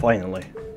Finally.